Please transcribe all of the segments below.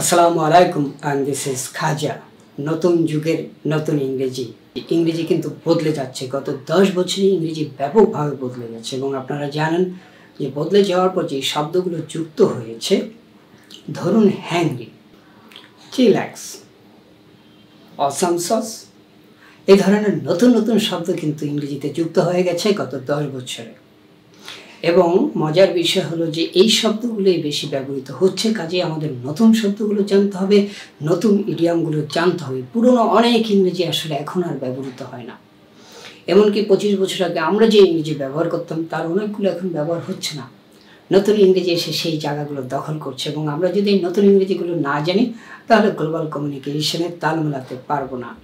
আসসালামু আলাইকুম and this is খাজা নতুন যুগের নতুন ইংরেজি। ইংরেজি কিন্তু বদলে যাচ্ছে। গত দশ বছরে ইংরেজি ব্যাপকভাবে বদলে যাচ্ছে এবং আপনারা জানেন যে বদলে যাওয়ার পর যে শব্দগুলো যুক্ত হয়েছে, ধরুন হ্যাংরি চিল্যাক্স অসাম সস এই ধরনের নতুন নতুন শব্দ কিন্তু ইংরেজিতে যুক্ত হয়ে গেছে গত দশ বছরে। এবং মজার বিষয় হলো যে এই শব্দগুলোই বেশি ব্যবহৃত হচ্ছে কাজে আমাদের নতুন শব্দগুলো জানতে হবে, নতুন ইডিয়ামগুলো জানতে হবে। পুরনো অনেক ইংরেজি আসলে এখন আর ব্যবহৃত হয় না। এমনকি পঁচিশ বছর আগে আমরা যে ইংরেজি ব্যবহার করতাম, তার অনেকগুলো এখন ব্যবহার হচ্ছে না। নতুন ইংরেজি এসে সেই জায়গাগুলো দখল করছে এবং আমরা যদি এই নতুন ইংরেজিগুলো না জানি, তাহলে গ্লোবাল কমিউনিকেশনে তাল মেলাতে পারব না।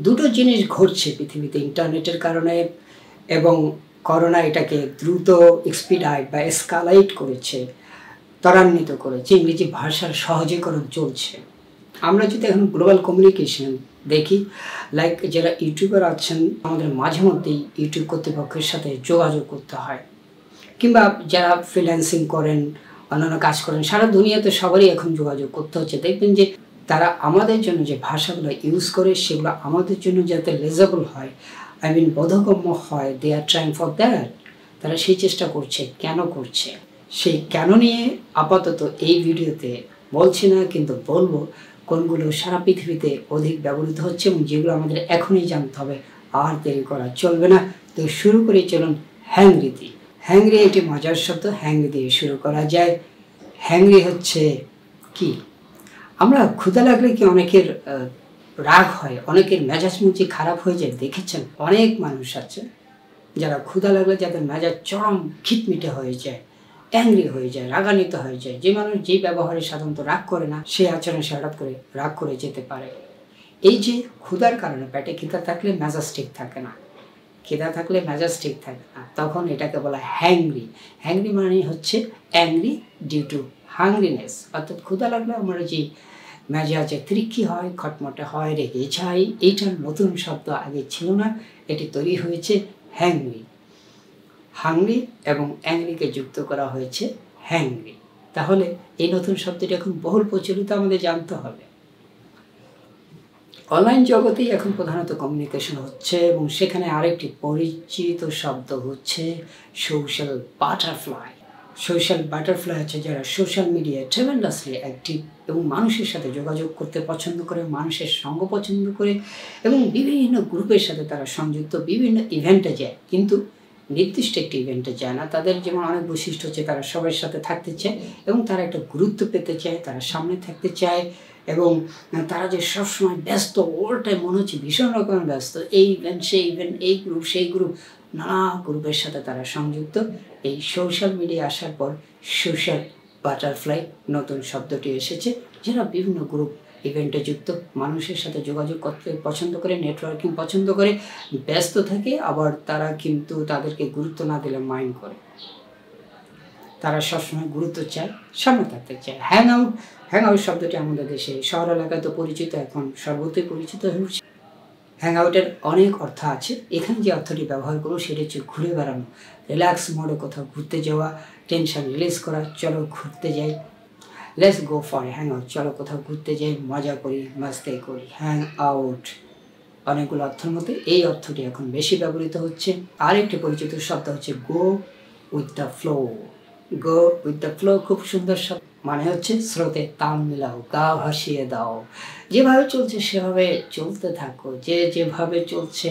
দুটো জিনিস ঘটছে পৃথিবীতে ইন্টারনেটের কারণে এবং করোনা এটাকে দ্রুত এক্সপিডাইট বা এসকালাইট করেছে, ত্বরান্বিত করেছে, ইংরেজি ভাষার সহজীকরণ চলছে। আমরা যদি এখন গ্লোবাল কমিউনিকেশন দেখি লাইক যারা ইউটিউবার আছেন, আমাদের মাঝে মধ্যেই ইউটিউব কর্তৃপক্ষের সাথে যোগাযোগ করতে হয়। কিংবা যারা ফ্রিল্যান্সিং করেন, অন্যান্য কাজ করেন, সারা দুনিয়াতে সবারই এখন যোগাযোগ করতে হচ্ছে। দেখবেন যে তারা আমাদের জন্য যে ভাষাগুলো ইউজ করে, সেগুলো আমাদের জন্য যাতে লেজেবল হয় আই মিন বোধগম্য হয় they are trying for that তারা সেই চেষ্টা করছে, কেন করছে? সেই কেন নিয়ে আপাতত এই ভিডিওতে বলছি না, কিন্তু বলব কোনগুলো সারা পৃথিবীতে অধিক ব্যবহৃত হচ্ছে এবং যেগুলো আমাদের এখনই জানতে হবে, আর দেরি করা চলবে না। তো শুরু করেই চলুন হ্যাংরিতি হ্যাংরি একটি মজার শব্দ, হ্যাংরি দিয়ে শুরু করা যায়। হ্যাংরি হচ্ছে কি? আমরা ক্ষুদা লাগলে কি অনেকের রাগ হয়, অনেকের মেজাজ মুচি খারাপ হয়ে যায়, দেখেছেন অনেক মানুষ আছে যারা ক্ষুদা লাগলে যাদের মেজাজ চরম খিটমিটে হয়ে যায়, অ্যাংরি হয়ে যায়, রাগান্বিত হয়ে যায়। যে মানুষ যে ব্যবহারে সাধারণত রাগ করে না সেই আচরণে সে হঠাৎ করে রাগ করে যেতে পারে। এই যে ক্ষুধার কারণে পেটে খিদা থাকলে মেজাজ ঠিক থাকে না, খিদা থাকলে মেজাজ ঠিক থাকে না, তখন এটাকে বলা হ্যাংরি। হ্যাংরি মানে হচ্ছে অ্যাংরি ডিউ টু হাংরিনেস, অর্থাৎ ক্ষুধা লাগলে আমরা যে মেজাজে তৃক্ষি হয়, খটমটে হয় রেগে যাই এইটার নতুন শব্দ আগে ছিল না, এটি তৈরি হয়েছে হ্যাংরি হাংরি এবং অ্যাংরিকে যুক্ত করা হয়েছে হ্যাংরি তাহলে এই নতুন শব্দটি এখন বহুল প্রচলিত আমাদের জানতে হবে। অনলাইন জগতেই এখন প্রধানত কমিউনিকেশন হচ্ছে এবং সেখানে আরেকটি পরিচিত শব্দ হচ্ছে সোশ্যাল বাটারফ্লাই সোশ্যাল বাটারফ্লাই হচ্ছে যারা সোশ্যাল মিডিয়ায় ট্রেমেন্ডাসলি অ্যাক্টিভ এবং মানুষের সাথে যোগাযোগ করতে পছন্দ করে, মানুষের সঙ্গ পছন্দ করে এবং বিভিন্ন গ্রুপের সাথে তারা সংযুক্ত, বিভিন্ন ইভেন্টে যায়। কিন্তু নির্দিষ্ট একটি ইভেন্টে যায় না। তাদের যেমন অনেক বৈশিষ্ট্য হচ্ছে তারা সবার সাথে থাকতে চায় এবং তারা একটা গুরুত্ব পেতে চায়, তারা সামনে থাকতে চায় এবং তারা যে সবসময় ব্যস্ত ওর টাইম মনে হচ্ছে ভীষণ রকমের ব্যস্ত। এই ইভেন্ট সেই ইভেন্ট এই গ্রুপ সেই গ্রুপ নানা গ্রুপের সাথে তারা সংযুক্ত। এই সোশ্যাল মিডিয়া আসার পর সোশ্যাল বাটারফ্লাই নতুন শব্দটি এসেছে, যারা বিভিন্ন গ্রুপ ইভেন্টে যুক্ত, মানুষের সাথে যোগাযোগ করতে পছন্দ করে নেটওয়ার্কিং পছন্দ করে, ব্যস্ত থাকে, আবার তারা কিন্তু তাদেরকে গুরুত্ব না দিলে মাইন্ড করে। তারা সবসময় গুরুত্ব চায়, সামনে থাকতে চায়। হ্যাং আউট হ্যাং আউট শব্দটি আমাদের দেশে, শহর এলাকায় তো পরিচিত, এখন সর্বত্রই পরিচিত হচ্ছে হ্যাং আউটের অনেক অর্থ আছে। এখানে যে অর্থটি ব্যবহার করব, সেটা হচ্ছে ঘুরে বেড়ানো রিল্যাক্স মোডে কোথাও ঘুরতে যাওয়া টেনশন রিলিজ করা, চলো ঘুরতে যাই। Let's go for hang out চলো কোথাও ঘুরতে যাই, মজা করি, মাস্তে করি হ্যাং আউট অনেকগুলো অর্থের মধ্যে এই অর্থটি এখন বেশি ব্যবহৃত হচ্ছে। আরেকটি পরিচিত শব্দ হচ্ছে go with the flow go with the flow খুব সুন্দর শব্দ। মানে হচ্ছে স্রোতে তাল মিলাও, গা ভাসিয়ে দাও। যেভাবে চলছে সেভাবে চলতে থাকো। যে যেভাবে চলছে,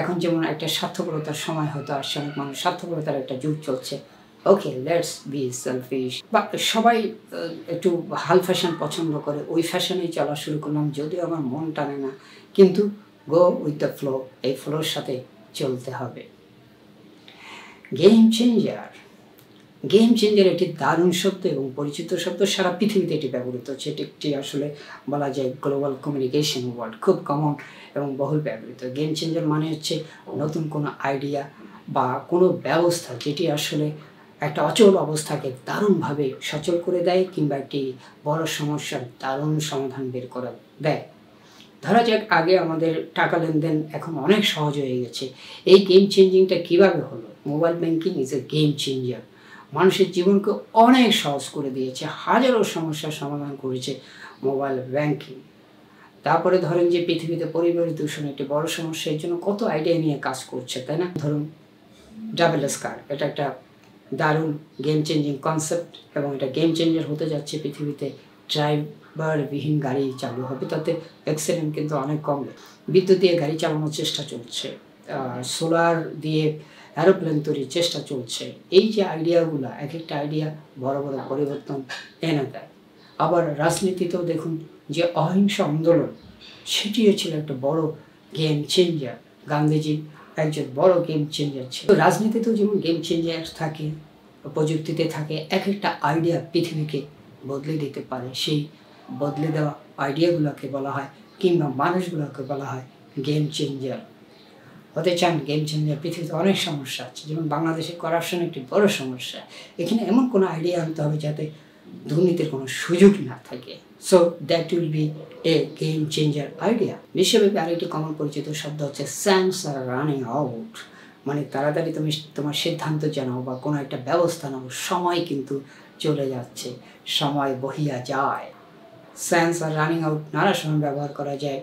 এখন যেমন একটা স্বার্থপরতার সময় হতো অনেক মানুষ স্বার্থপরতার একটা যুগ চলছে। ওকে লেটস বি সেলফিশ বা সবাই একটু হাল ফ্যাশন পছন্দ করে। ওই ফ্যাশনেই চলা শুরু করলাম, যদিও আমার মন টানে না। কিন্তু গো উইথ দ্য ফ্লো এই ফ্লোর সাথে চলতে হবে। গেম চেঞ্জার গেম চেঞ্জার একটি দারুণ শব্দ এবং পরিচিত শব্দ সারা পৃথিবীতে এটি ব্যবহৃত হচ্ছে এটি একটি আসলে বলা যায় গ্লোবাল কমিউনিকেশন ওয়ার্ড খুব কমন এবং বহুল ব্যবহৃত। গেম চেঞ্জার মানে হচ্ছে নতুন কোনো আইডিয়া বা কোনো ব্যবস্থা যেটি আসলে একটা অচল অবস্থাকে দারুণভাবে সচল করে দেয় কিংবা একটি বড় সমস্যার দারুণ সমাধান বের করে দেয়। ধরা যাক আগে আমাদের টাকা লেনদেন এখন অনেক সহজ হয়ে গেছে। এই গেম চেঞ্জিংটা কীভাবে হলো? Mobile banking is a game changer মানুষের জীবনকে অনেক সহজ করে দিয়েছে, হাজারো সমস্যার সমাধান করেছে মোবাইল ব্যাংকিং তারপরে ধরেন যে পৃথিবীতে পরিবেশ দূষণ একটি বড় সমস্যা, এর জন্য কত আইডিয়া নিয়ে কাজ করছে, তাই না? ধরুন ডাবল স্কার এটা একটা দারুণ গেম চেঞ্জিং কনসেপ্ট এবং এটা গেম চেঞ্জার হতে যাচ্ছে পৃথিবীতে। ড্রাইভারবিহীন গাড়ি চালু হবে, তাতে অ্যাক্সিডেন্ট কিন্তু অনেক কমবে। বিদ্যুৎ দিয়ে গাড়ি চালানোর চেষ্টা চলছে সোলার দিয়ে অ্যারোপ্লেন তৈরির চেষ্টা চলছে। এই যে আইডিয়াগুলো এক একটা আইডিয়া বড় বড় পরিবর্তন এনে দেয়। আবার রাজনীতিতেও দেখুন যে অহিংস আন্দোলন, সেটিও ছিল একটা বড় গেম চেঞ্জার গান্ধীজি একজন বড় গেম চেঞ্জার ছিল। রাজনীতিতেও যেমন গেম চেঞ্জার থাকে, প্রযুক্তিতে থাকে, এক একটা আইডিয়া পৃথিবীকে বদলে দিতে পারে। সেই বদলে দেওয়া আইডিয়াগুলোকে বলা হয় কিংবা মানুষগুলোকে বলা হয় গেম চেঞ্জার হতে চান গেম চেঞ্জার পৃথিবীতে অনেক সমস্যা আছে। যেমন বাংলাদেশে করাপশন একটি বড় সমস্যা। এখানে এমন কোনো আইডিয়া আনতে হবে যাতে দুর্নীতির কোনো সুযোগ না থাকে। So that will be a game changer idea বিশ্বব্যাপী আরও আরেকটি কমন পরিচিত শব্দ হচ্ছে স্যান্স আর রানিং আউট মানে তাড়াতাড়ি তুমি তোমার সিদ্ধান্ত জানাও বা কোনো একটা ব্যবস্থা নাও, সময় কিন্তু চলে যাচ্ছে, সময় বহিয়া যায়। স্যান্স আর রানিং আউট নানা সময় ব্যবহার করা যায়।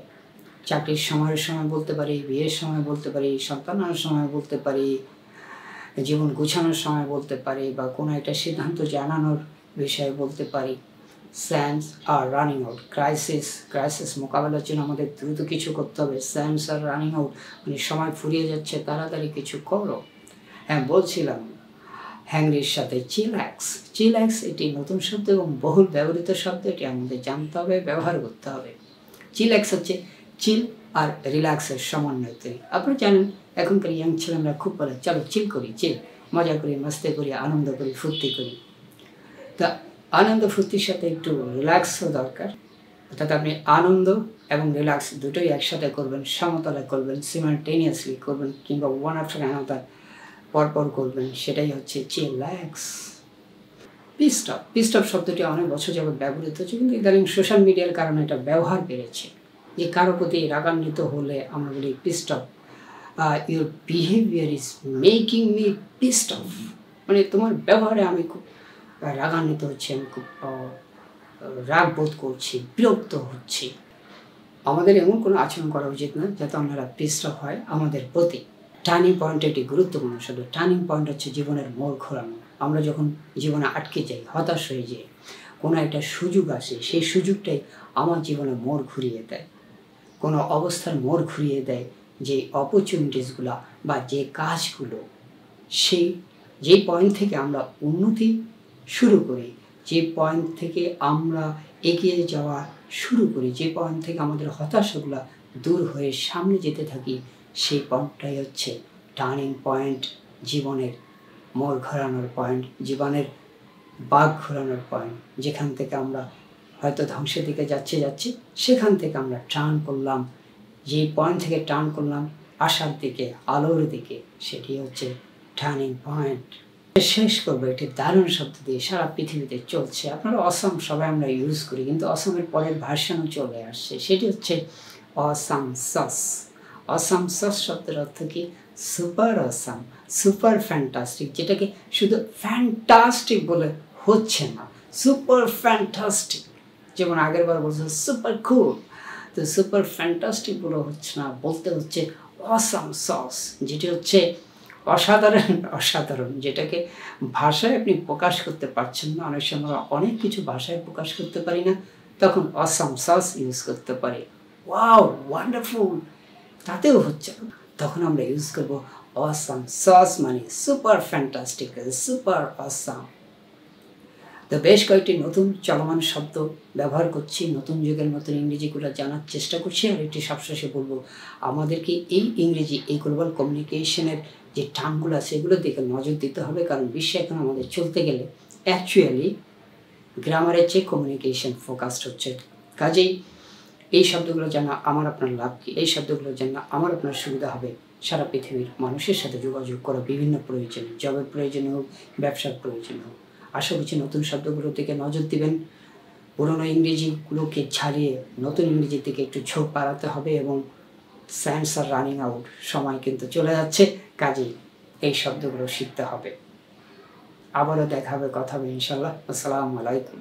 চাকরির সময়ের সময় বলতে পারি, বিয়ের সময় বলতে পারি সন্তানের সময় বলতে পারি, জীবন গুছানোর সময় বলতে পারি বা কোনো একটা সিদ্ধান্ত জানানোর বিষয়ে বলতে পারি। স্যান্স are running out crisis crisis মোকাবেলার জন্য আমাদের দ্রুত কিছু করতে হবে। স্যান্স আর রানিং আউট মানে সময় ফুরিয়ে যাচ্ছে, তাড়াতাড়ি কিছু করো। হ্যাঁ বলছিলাম। হ্যাংরির সাথে চিল্যাক্স চিল্যাক্স এটি নতুন শব্দ এবং বহুল ব্যবহৃত শব্দ। এটি আমাদের জানতে হবে, ব্যবহার করতে হবে। চিল্যাক্স হচ্ছে চিল আর রিল্যাক্সের সমন্বয় তৈরি আপনারা জানেন, এখনকার ইয়াং ছেলেমেয়েরা খুব বলে, চলো চিল করি চিল মজা করি, মস্তে করি, আনন্দ করি, ফুর্তি করি। তা আনন্দ ফুর্তির সাথে একটু রিল্যাক্সও দরকার। অর্থাৎ আপনি আনন্দ এবং রিল্যাক্স দুটোই একসাথে করবেন, সমতলে করবেন সিমালটেনিয়াসলি করবেন কিংবা ওয়ান আফটার অ্যানাদার পরপর করবেন, সেটাই হচ্ছে চিল্যাক্স পিস্টপ পিস্টপ শব্দটি অনেক বছর যাবৎ ব্যবহৃত হচ্ছে, কিন্তু ইদানিং সোশ্যাল মিডিয়ার কারণে এটা ব্যবহার বেড়েছে। যে কারও প্রতি রাগান্বিত হলে আমরা বলি pissed off your behaviour is making me pissed off মানে তোমার ব্যবহারে আমি খুব রাগান্বিত হচ্ছি, আমি খুব রাগ বোধ করছি, বিরক্ত হচ্ছি। আমাদের এমন কোনো আচরণ করা উচিত না যাতে আপনারা পিস্টপ হয় আমাদের প্রতি। টার্নিং পয়েন্ট একটি গুরুত্বপূর্ণ শব্দ টার্নিং পয়েন্ট হচ্ছে জীবনের মোড় ঘোরানো। আমরা যখন জীবনে আটকে যাই, হতাশ হয়ে যাই, কোনো একটা সুযোগ আসে, সেই সুযোগটাই আমার জীবনে মোড় ঘুরিয়ে দেয়। কোনো অবস্থার মোড় ঘুরিয়ে দেয় যে অপরচুনিটিসগুলো বা যে কাজগুলো, সেই যে পয়েন্ট থেকে আমরা উন্নতি শুরু করি। যে পয়েন্ট থেকে আমরা এগিয়ে যাওয়া শুরু করি, যে পয়েন্ট থেকে আমাদের হতাশাগুলো দূর হয়ে সামনে যেতে থাকি, সেই পয়েন্টটাই হচ্ছে টার্নিং পয়েন্ট জীবনের মোড় ঘোরানোর পয়েন্ট জীবনের বাঘ ঘোরানোর পয়েন্ট যেখান থেকে আমরা হয়তো ধ্বংসের দিকে যাচ্ছে যাচ্ছি, সেখান থেকে আমরা টার্ন করলাম। যে পয়েন্ট থেকে টার্ন করলাম, আশার দিকে, আলোর দিকে, সেটি হচ্ছে টার্নিং পয়েন্ট শেষ করব, একটি দারুণ শব্দ দিয়ে সারা পৃথিবীতে চলছে। আপনারা অসম সবাই আমরা ইউজ করি, কিন্তু অসমের পরের ভার্সানও চলে আসছে। সেটি হচ্ছে অসাম সস। অসাম সস শব্দের অর্থ কি? সুপার অসাম, সুপার ফ্যান্টাস্টিক যেটাকে শুধু ফ্যান্টাস্টিক বলে হচ্ছে না। সুপার ফ্যান্টাস্টিক যেমন আগের বার বলছে সুপার কুল তো সুপার ফ্যান্টাস্টিক বলে হচ্ছে না, বলতে হচ্ছে অসাম সস, যেটি হচ্ছে অসাধারণ অসাধারণ, যেটাকে ভাষায় আপনি প্রকাশ করতে পারছেন না। অনেক সময় আমরা অনেক কিছু ভাষায় প্রকাশ করতে পারি না, তখন অসম সস ইউজ করতে পারি। ওয়াও ওয়ান্ডারফুল তাতেও হচ্ছে। তখন আমরা ইউজ করব অসম সস মানে সুপার ফ্যান্টাস্টিক সুপার অসাম তো বেশ কয়েকটি নতুন চলমান শব্দ ব্যবহার করছি, নতুন যুগের মতন ইংরেজিগুলো জানার চেষ্টা করছি, আর একটি সবশেষে বলব আমাদেরকে এই ইংরেজি, এই গ্লোবাল কমিউনিকেশনের যে টার্মগুলো আছে, এগুলোর দিকে নজর দিতে হবে, কারণ বিশ্বে এখন আমাদের চলতে গেলে অ্যাকচুয়ালি গ্রামারের চেয়ে কমিউনিকেশন ফোকাসড হচ্ছে। কাজেই এই শব্দগুলো জানা আমার আপনার লাভ কী, এই শব্দগুলো জানা আমার আপনার সুবিধা হবে। সারা পৃথিবীর মানুষের সাথে যোগাযোগ করা বিভিন্ন প্রয়োজনে, জবের প্রয়োজনে হোক, ব্যবসার প্রয়োজনে হোক। আশা করছি নতুন শব্দগুলো থেকে নজর দিবেন। পুরনো ইংরেজিগুলোকে ছাড়িয়ে নতুন ইংরেজির দিকে একটু ঝোঁক বাড়াতে হবে এবং সায়েন্স আর রানিং আউট সময় কিন্তু চলে যাচ্ছে, কাজেই এই শব্দগুলো শিখতে হবে। আবারও দেখা হবে, কথা হবে ইনশাল্লাহ আসসালামু আলাইকুম।